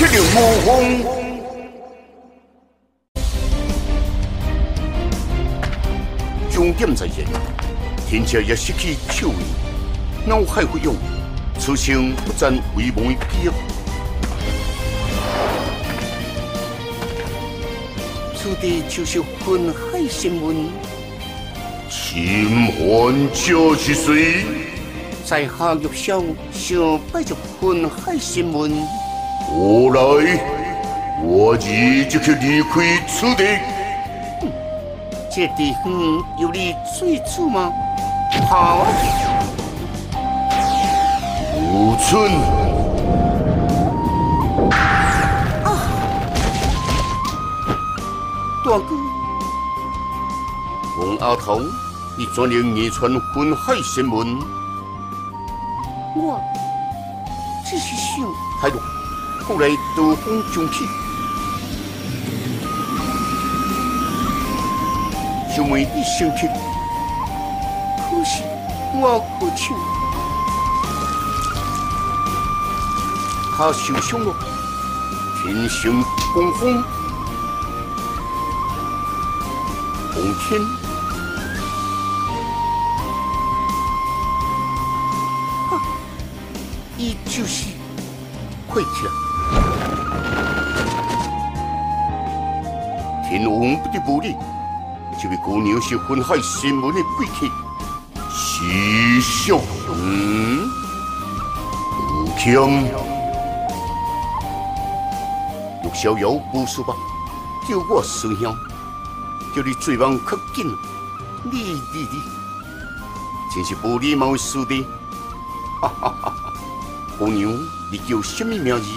铁岭无风。终点在前，天车也失去手艺，脑海会用，此生不战为梦的记忆。此地就是昏海新闻，秦汉就是谁？在下玉箫想拜着昏海新闻。我来，我即就去离开此地。这地方有你最处吗？好。五寸。啊！大哥，王阿头，你专营二传婚海新闻。我只是想，海龙。后来刀锋中起，想为你生气，可惜我不求，他受伤了，天生风风，红天，啊，伊就是快起来。天王不得不理，这位姑娘是昏海新门的贵客，师兄，嗯，不强，陆逍遥不是吧，叫我师兄，叫你最往靠近，你你你，真是不礼貌的事的，哈哈哈！姑娘，你叫什么名字？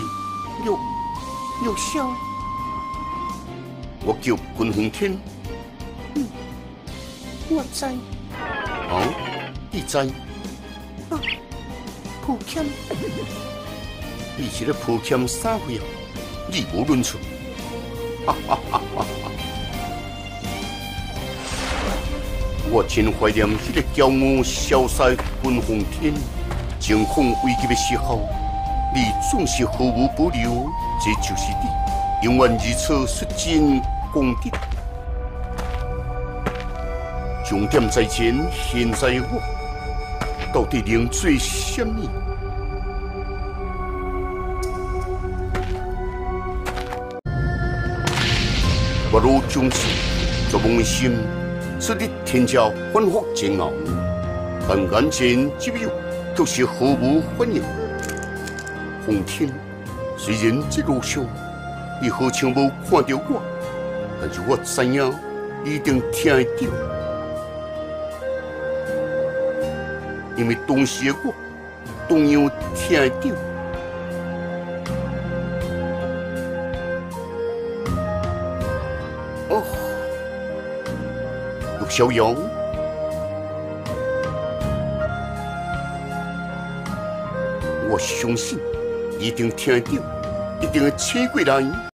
陆陆逍。我叫关宏天，嗯，我知，哦，你知，啊，抱歉，你是咧抱歉啥货啊？你无伦次，哈哈哈哈！我真怀念迄个骄傲潇洒关宏天，情况危急的时候，你总是毫无保留，这就是你，永远如此率真。功德，重点在前，现在我到底能做什么？我如终始，做梦心，使你天骄反复煎熬，但眼前只有都是毫无反应。红天，虽然这路上你好像无看到我。但是我知影，一定听得到，因为当时的我同样听得到。哦，陆逍遥，我相信一定听得到，一定会车过来。